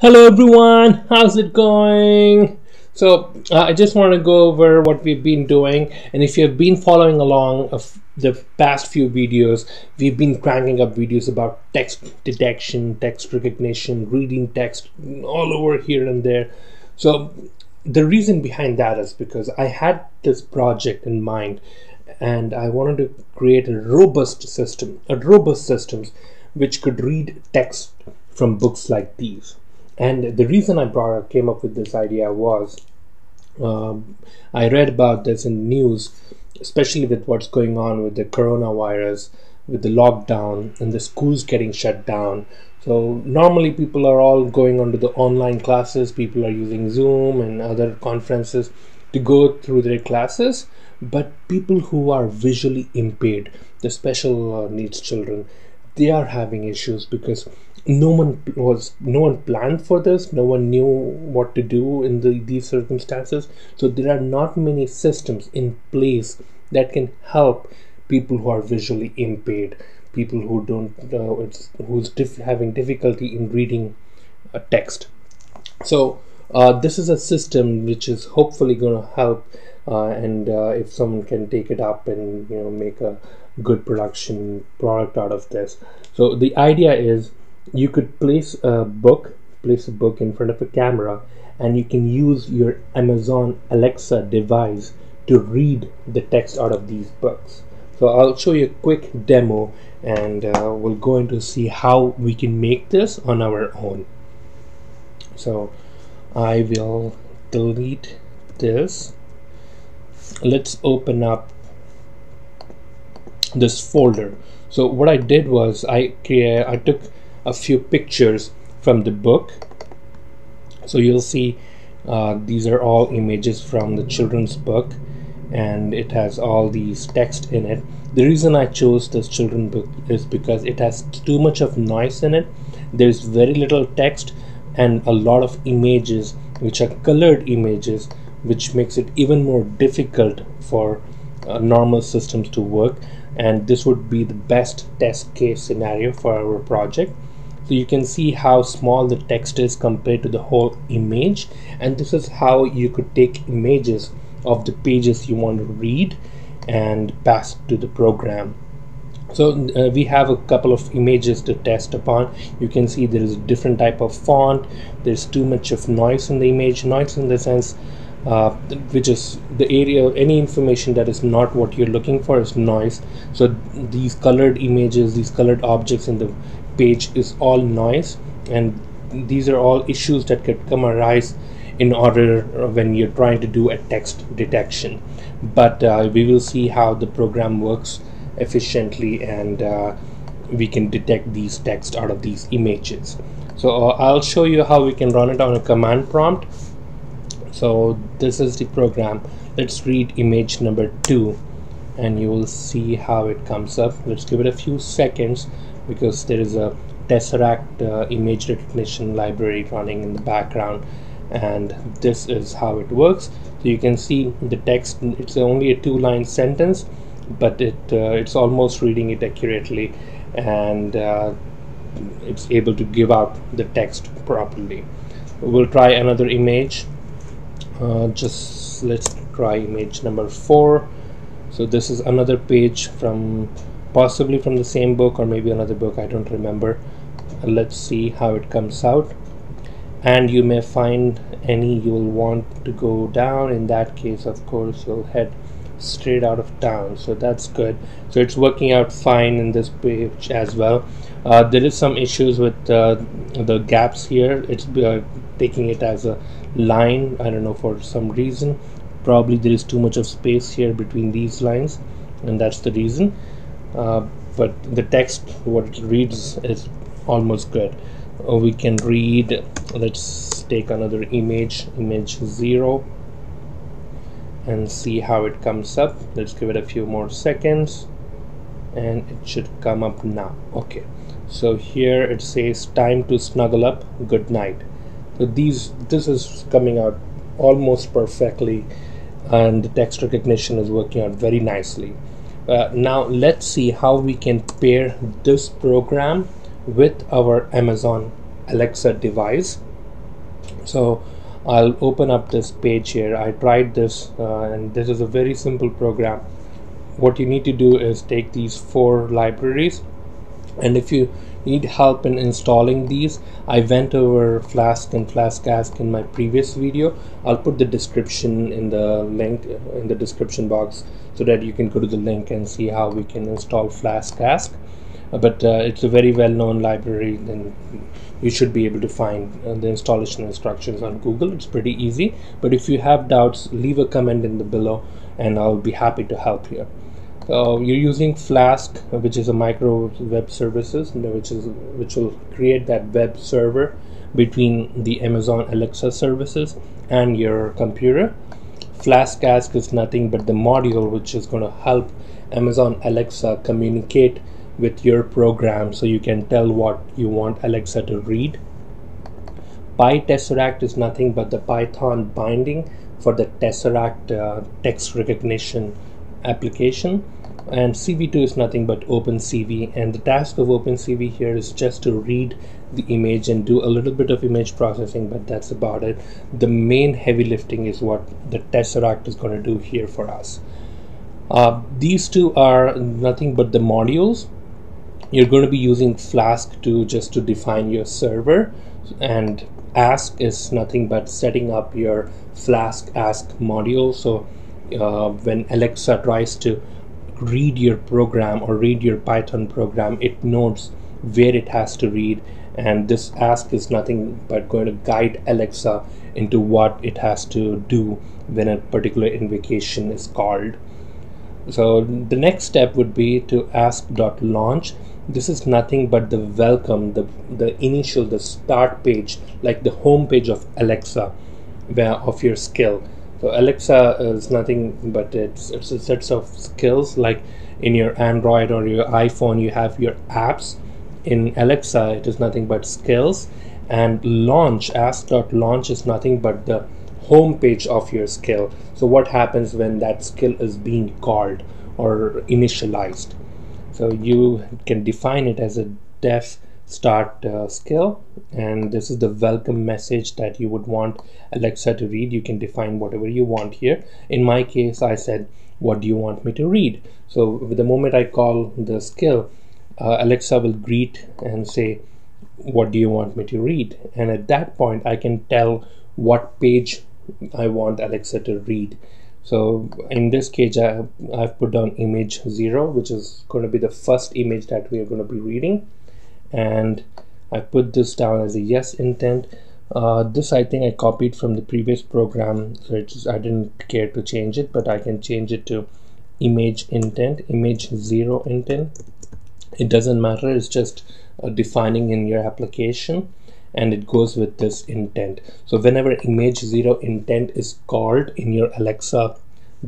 Hello everyone, how's it going? So uh, I just want to go over what we've been doing and if you have been following along of the past few videos, we've been cranking up videos about text detection, text recognition, reading text all over here and there. So the reason behind that is because I had this project in mind and I wanted to create a robust system, a robust systems which could read text from books like these. And the reason I brought up, came up with this idea was um, I read about this in news, especially with what's going on with the coronavirus, with the lockdown, and the schools getting shut down. So normally people are all going onto the online classes. People are using Zoom and other conferences to go through their classes. But people who are visually impaired, the special needs children, they are having issues because no one was no one planned for this no one knew what to do in the, these circumstances. So there are not many systems in place that can help people who are visually impaired people who don't it's who's diff having difficulty in reading a text. So uh, this is a system which is hopefully going to help uh, and uh, if someone can take it up and you know make a good production product out of this. So the idea is you could place a book place a book in front of a camera and you can use your Amazon Alexa device to read the text out of these books. So I'll show you a quick demo and uh, we'll go into see how we can make this on our own. So I will delete this. Let's open up this folder. So what I did was I I took a few pictures from the book. So you'll see uh, these are all images from the children's book and it has all these text in it. The reason I chose this children book is because it has too much of noise in it. There's very little text and a lot of images which are colored images which makes it even more difficult for uh, normal systems to work. And this would be the best test case scenario for our project so you can see how small the text is compared to the whole image. And this is how you could take images of the pages you want to read and pass to the program. So uh, we have a couple of images to test upon. You can see there is a different type of font. There's too much of noise in the image. Noise in the sense uh, which is the area any information that is not what you're looking for is noise. So these colored images these colored objects in the page is all noise and these are all issues that could come arise in order when you're trying to do a text detection. But uh, we will see how the program works efficiently and uh, we can detect these text out of these images. So uh, I'll show you how we can run it on a command prompt. So this is the program. Let's read image number two and you will see how it comes up. Let's give it a few seconds because there is a tesseract uh, image recognition library running in the background and this is how it works. So you can see the text it's only a two line sentence but it uh, it's almost reading it accurately and uh, it's able to give out the text properly. We'll try another image. Uh, just let's try image number four. So this is another page from possibly from the same book or maybe another book I don't remember. Let's see how it comes out. And you may find any you'll want to go down. In that case of course you'll head straight out of town. So that's good. So it's working out fine in this page as well. Uh, there is some issues with uh, the gaps here. It's uh, taking it as a line I don't know for some reason. Probably there is too much of space here between these lines and that's the reason uh, but the text what it reads is almost good. Uh, we can read let's take another image image 0 and see how it comes up. Let's give it a few more seconds and it should come up now. Okay. So here it says time to snuggle up. Good night. So these this is coming out almost perfectly and the text recognition is working out very nicely uh, now let's see how we can pair this program with our Amazon Alexa device. So I'll open up this page here. I tried this uh, and this is a very simple program. What you need to do is take these four libraries and if you need help in installing these. I went over Flask and Flask-ASK in my previous video. I'll put the description in the link in the description box so that you can go to the link and see how we can install Flask-ASK uh, but uh, it's a very well-known library and you should be able to find uh, the installation instructions on Google. It's pretty easy. But if you have doubts leave a comment in the below and I'll be happy to help you uh, you're using Flask, which is a micro web services, which is which will create that web server between the Amazon Alexa services and your computer. Flask-ASK is nothing but the module which is going to help Amazon Alexa communicate with your program so you can tell what you want Alexa to read. PyTesseract is nothing but the Python binding for the Tesseract uh, text recognition application and CV2 is nothing but OpenCV and the task of OpenCV here is just to read the image and do a little bit of image processing but that's about it. The main heavy lifting is what the Tesseract is going to do here for us. Uh, these two are nothing but the modules. You're going to be using Flask to just to define your server and ask is nothing but setting up your Flask-ASK module. So uh, when Alexa tries to read your program or read your Python program, it knows where it has to read and this ask is nothing but going to guide Alexa into what it has to do when a particular invocation is called. So the next step would be to ask.launch. This is nothing but the welcome, the, the initial, the start page, like the home page of Alexa where, of your skill. So Alexa is nothing but it's, it's a set of skills like in your Android or your iPhone you have your apps. In Alexa it is nothing but skills and launch ask.launch is nothing but the home page of your skill. So what happens when that skill is being called or initialized? So you can define it as a def start uh, skill. And this is the welcome message that you would want Alexa to read. You can define whatever you want here. In my case I said what do you want me to read? So the moment I call the skill uh, Alexa will greet and say what do you want me to read? And at that point I can tell what page I want Alexa to read. So in this case I, I've put down image 0 which is going to be the first image that we are going to be reading and I put this down as a yes intent. Uh, this I think I copied from the previous program so just, I didn't care to change it but I can change it to image intent image zero intent. It doesn't matter it's just uh, defining in your application and it goes with this intent. So whenever image zero intent is called in your Alexa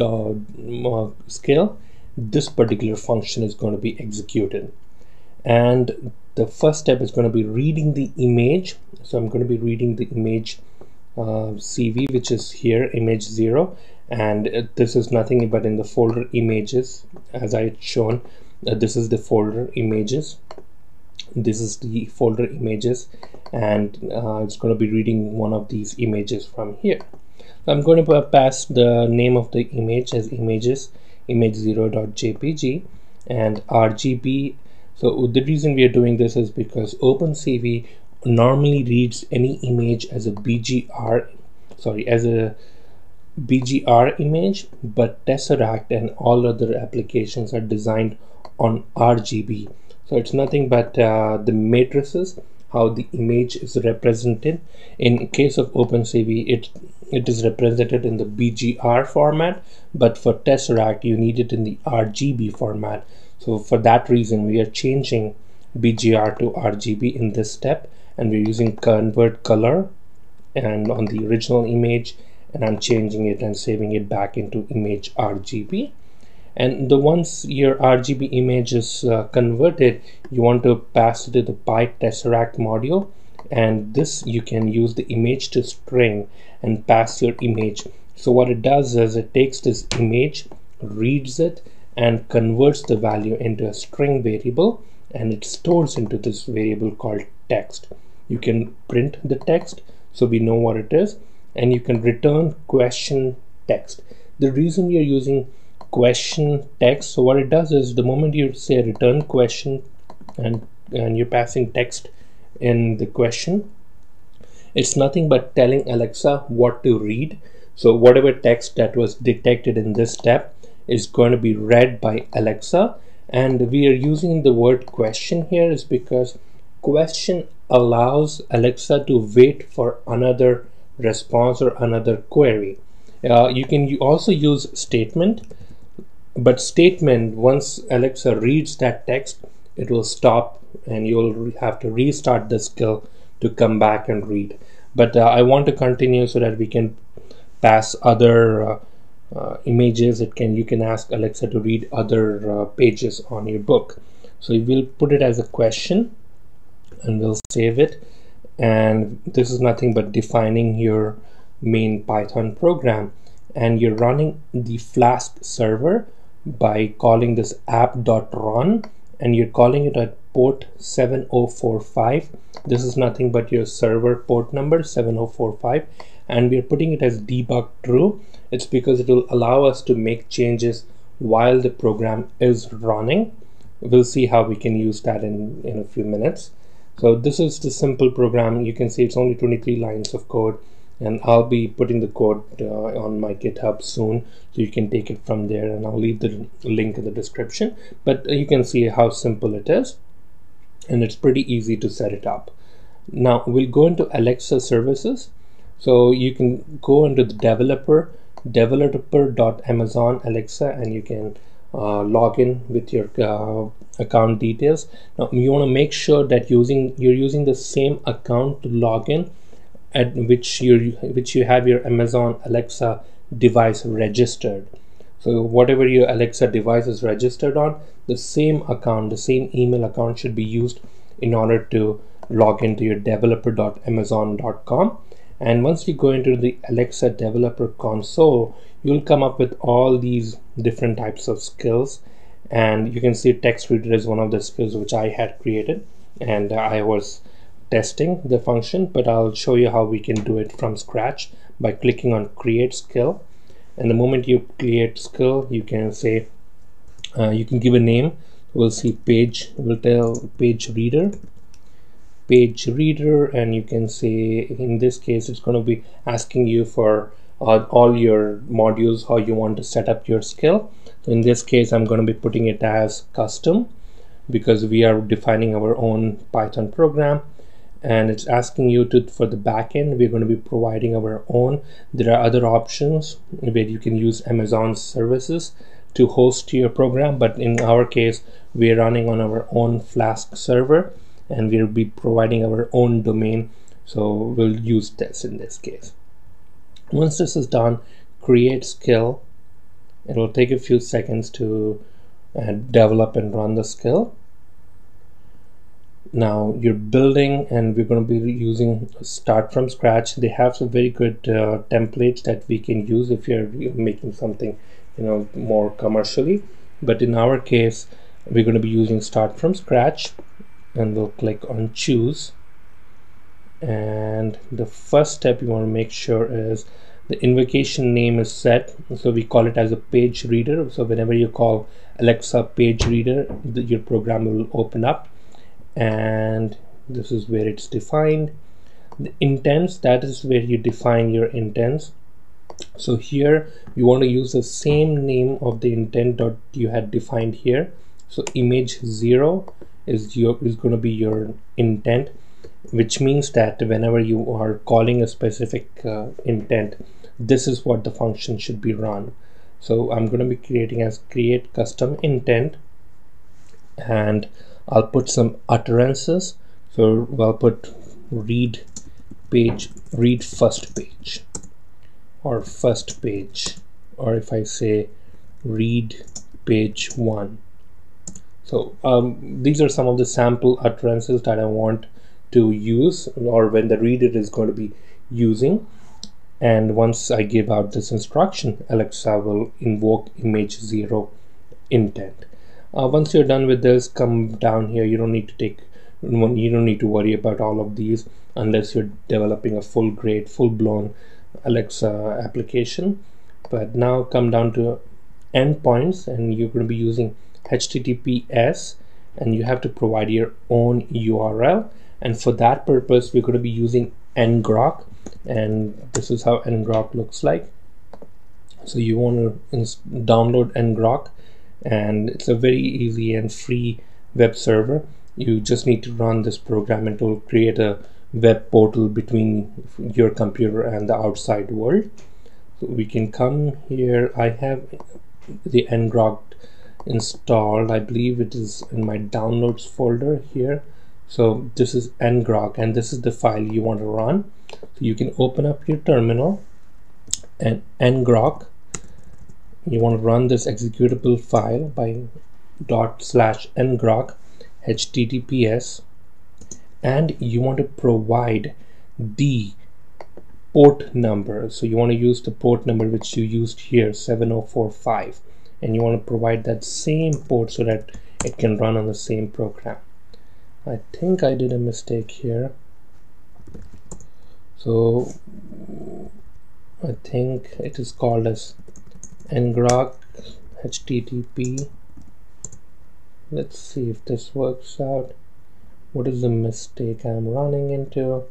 uh, skill this particular function is going to be executed and the first step is going to be reading the image. So I'm going to be reading the image uh, CV which is here image 0 and uh, this is nothing but in the folder images as I had shown. Uh, this is the folder images. This is the folder images. And uh, it's going to be reading one of these images from here. So I'm going to pass the name of the image as images image0.jpg and RGB so the reason we are doing this is because OpenCV normally reads any image as a BGR, sorry, as a BGR image, but Tesseract and all other applications are designed on RGB. So it's nothing but uh, the matrices, how the image is represented. In case of OpenCV, it it is represented in the BGR format, but for Tesseract, you need it in the RGB format. So for that reason, we are changing BGR to RGB in this step and we're using convert color and on the original image and I'm changing it and saving it back into image RGB and the once your RGB image is uh, converted you want to pass it to the PyTesseract module and this you can use the image to string and pass your image. So what it does is it takes this image reads it and converts the value into a string variable and it stores into this variable called text. You can print the text so we know what it is and you can return question text. The reason we are using question text so what it does is the moment you say return question and and you're passing text in the question it's nothing but telling Alexa what to read. So whatever text that was detected in this step is going to be read by Alexa. And we are using the word question here is because question allows Alexa to wait for another response or another query. Uh, you can also use statement but statement once Alexa reads that text it will stop and you'll have to restart the skill to come back and read. But uh, I want to continue so that we can pass other uh, uh, images it can you can ask Alexa to read other uh, pages on your book. So we'll put it as a question and we'll save it. And this is nothing but defining your main Python program. And you're running the Flask server by calling this app.run and you're calling it at port 7045 this is nothing but your server port number 7045 and we're putting it as debug true it's because it will allow us to make changes while the program is running. We'll see how we can use that in in a few minutes. So this is the simple program. You can see it's only 23 lines of code and I'll be putting the code uh, on my github soon so you can take it from there and I'll leave the link in the description. But you can see how simple it is and it's pretty easy to set it up. Now we'll go into Alexa services. So you can go into the developer developer.amazon Alexa and you can uh, log in with your uh, account details. Now you want to make sure that using you're using the same account to log in at which you which you have your Amazon Alexa device registered. So whatever your Alexa device is registered on the same account the same email account should be used in order to log into your developer.amazon.com and once you go into the Alexa developer console you'll come up with all these different types of skills. And you can see text reader is one of the skills which I had created and I was testing the function but I'll show you how we can do it from scratch by clicking on create skill. And the moment you create skill you can say uh, you can give a name. We'll see page we'll tell page reader page reader and you can say in this case it's going to be asking you for uh, all your modules how you want to set up your skill. So in this case I'm going to be putting it as custom because we are defining our own Python program and it's asking you to for the backend we're going to be providing our own. There are other options where you can use Amazon services to host your program but in our case we're running on our own flask server and we'll be providing our own domain. So we'll use this in this case. Once this is done create skill. It will take a few seconds to uh, develop and run the skill. Now you're building and we're going to be using start from scratch. They have some very good uh, templates that we can use if you're making something you know more commercially. But in our case we're going to be using start from scratch and we'll click on choose. And the first step you want to make sure is the invocation name is set. So we call it as a page reader. So whenever you call Alexa page reader the, your program will open up. And this is where it's defined. The intents that is where you define your intents. So here you want to use the same name of the intent that you had defined here. So image zero is your is going to be your intent which means that whenever you are calling a specific uh, intent this is what the function should be run. So I'm going to be creating as create custom intent and I'll put some utterances. So I'll put read page read first page or first page or if I say read page one so um, these are some of the sample utterances that I want to use or when the reader is going to be using. And once I give out this instruction Alexa will invoke image zero intent. Uh, once you're done with this come down here. You don't need to take you don't need to worry about all of these unless you're developing a full grade full-blown Alexa application. But now come down to endpoints and you're going to be using HTTPS and you have to provide your own URL and for that purpose we're going to be using ngrok and this is how ngrok looks like. So you want to download ngrok and it's a very easy and free web server. You just need to run this program and it will create a web portal between your computer and the outside world. So we can come here. I have the ngrok installed. I believe it is in my downloads folder here. So this is ngrok and this is the file you want to run. So you can open up your terminal and ngrok. You want to run this executable file by dot slash ngrok https and you want to provide the port number. So you want to use the port number which you used here 7045 and you want to provide that same port so that it can run on the same program. I think I did a mistake here. So I think it is called as ngrok http let's see if this works out. What is the mistake I'm running into?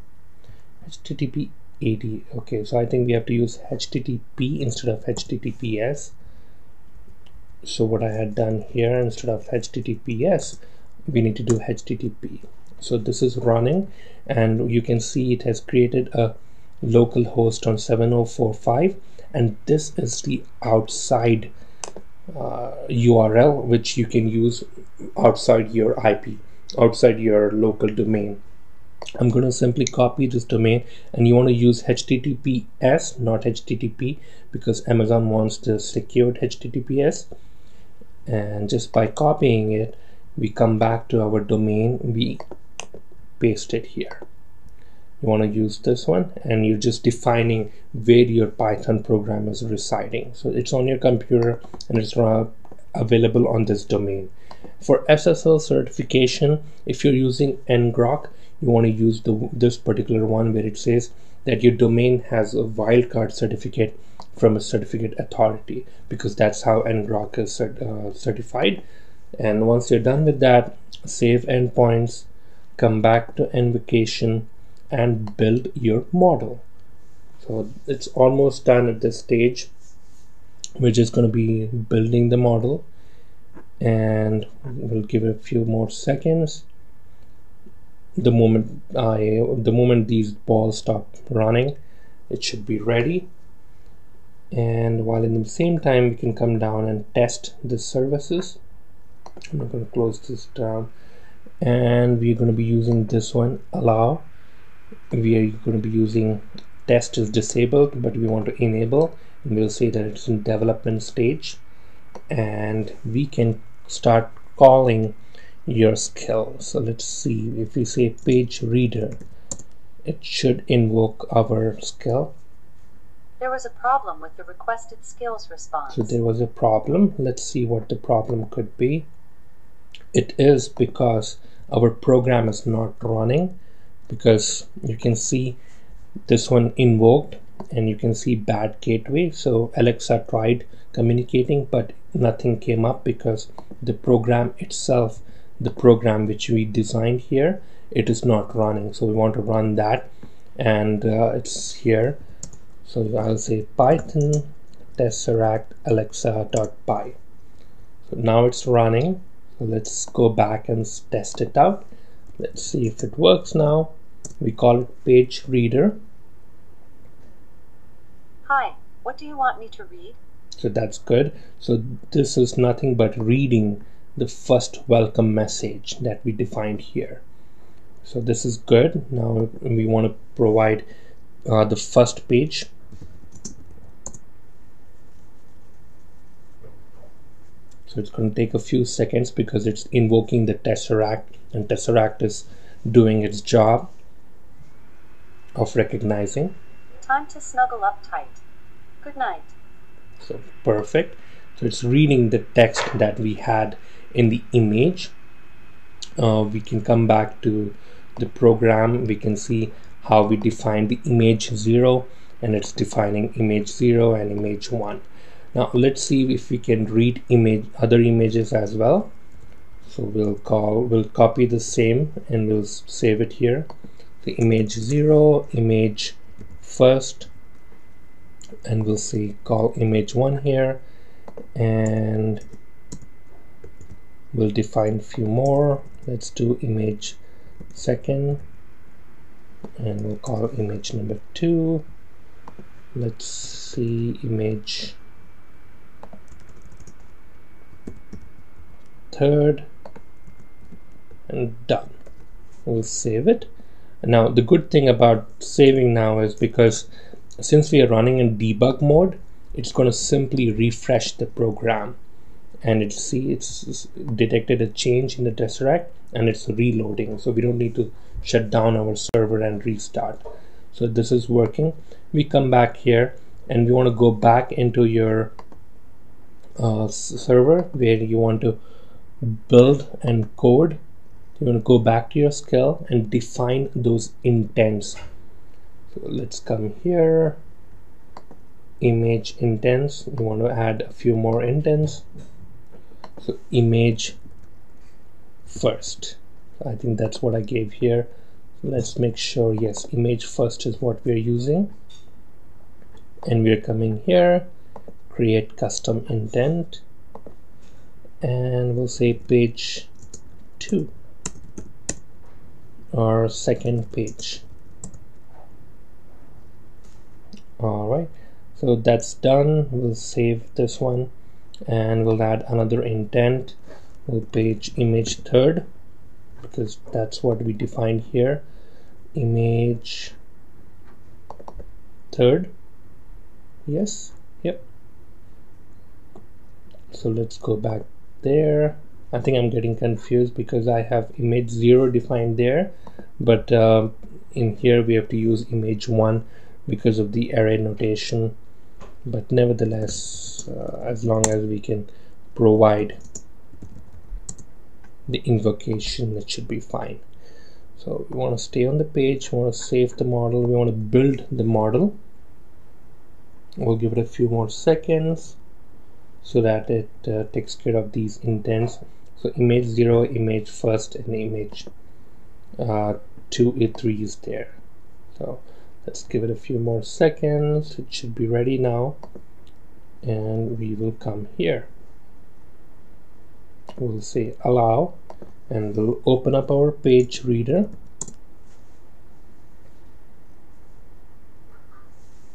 Http 80 okay so I think we have to use http instead of https so what I had done here instead of https we need to do http so this is running and you can see it has created a local host on 7045 and this is the outside uh, URL which you can use outside your IP outside your local domain. I'm going to simply copy this domain and you want to use HTTPS not HTTP because Amazon wants the secured HTTPS and just by copying it we come back to our domain. We paste it here. You want to use this one? And you're just defining where your Python program is residing. So it's on your computer and it's available on this domain. For SSL certification if you're using ngrok you want to use the this particular one where it says that your domain has a wildcard certificate from a certificate authority because that's how ngrok is cert uh, certified. And once you're done with that save endpoints come back to invocation and build your model. So it's almost done at this stage. We're just going to be building the model and we'll give it a few more seconds the moment I the moment these balls stop running it should be ready. And while in the same time we can come down and test the services. I'm going to close this down. And we're going to be using this one allow. We are going to be using test is disabled but we want to enable. And we'll say that it's in development stage. And we can start calling your skill. So let's see. If we say page reader it should invoke our skill. There was a problem with the requested skills response. So there was a problem. Let's see what the problem could be. It is because our program is not running because you can see this one invoked and you can see bad gateway. So Alexa tried communicating but nothing came up because the program itself the program which we designed here. It is not running so we want to run that and uh, it's here. So I'll say python tesseract alexa.py so now it's running. So let's go back and test it out. Let's see if it works now. We call it page reader. Hi what do you want me to read? So that's good. So this is nothing but reading the first welcome message that we defined here. So this is good. Now we want to provide uh, the first page. So it's going to take a few seconds because it's invoking the tesseract and tesseract is doing its job of recognizing. Time to snuggle up tight. Good night. So perfect. So it's reading the text that we had in the image. Uh, we can come back to the program. We can see how we define the image 0 and it's defining image 0 and image 1 now let's see if we can read image other images as well. So we'll call we'll copy the same and we'll save it here. The image 0 image first and we'll see call image 1 here and we'll define a few more. Let's do image second and we'll call image number 2 let's see image third and done. We'll save it. Now the good thing about saving now is because since we are running in debug mode it's going to simply refresh the program and it see it's detected a change in the tesseract and it's reloading. So we don't need to shut down our server and restart. So this is working. We come back here and we want to go back into your uh, server where you want to build and code. You want to go back to your skill and define those intents. So let's come here. Image intents. You want to add a few more intents image first. I think that's what I gave here. Let's make sure yes image first is what we're using. And we're coming here create custom intent and we'll say page 2 or second page. All right so that's done. We'll save this one and we'll add another intent we'll page image third because that's what we defined here. Image third. Yes yep. So let's go back there. I think I'm getting confused because I have image 0 defined there but uh, in here we have to use image 1 because of the array notation but nevertheless uh, as long as we can provide the invocation it should be fine. So we want to stay on the page we want to save the model we want to build the model. We'll give it a few more seconds so that it uh, takes care of these intents. So image 0 image first and image uh, 2 e3 is there. So let's give it a few more seconds. It should be ready now. And we will come here. We'll say allow and we'll open up our page reader.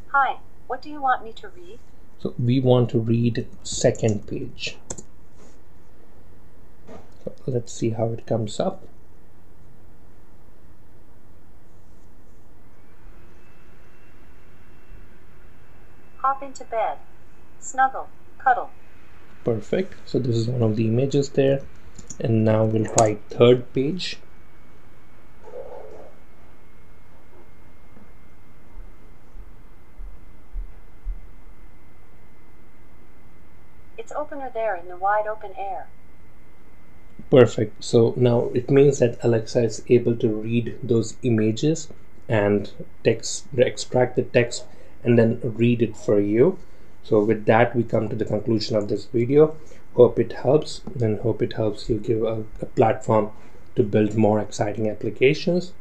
Hi, what do you want me to read? so we want to read second page. So let's see how it comes up Hop into bed. Snuggle. Cuddle. perfect so this is one of the images there and now we'll try third page It's opener there in the wide open air. perfect so now it means that Alexa is able to read those images and text extract the text and then read it for you. So with that we come to the conclusion of this video. Hope it helps and hope it helps you give a, a platform to build more exciting applications.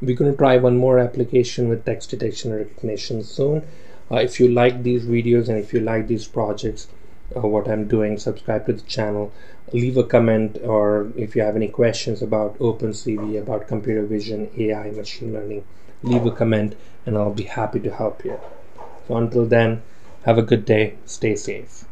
We're going to try one more application with text detection and recognition soon. Uh, if you like these videos and if you like these projects uh, what I'm doing subscribe to the channel leave a comment or if you have any questions about OpenCV about computer vision AI machine learning leave a comment and I'll be happy to help you. So until then have a good day. Stay safe